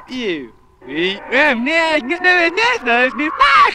at the game, won't you? Yeah, yeah, yeah, yeah, yeah, yeah,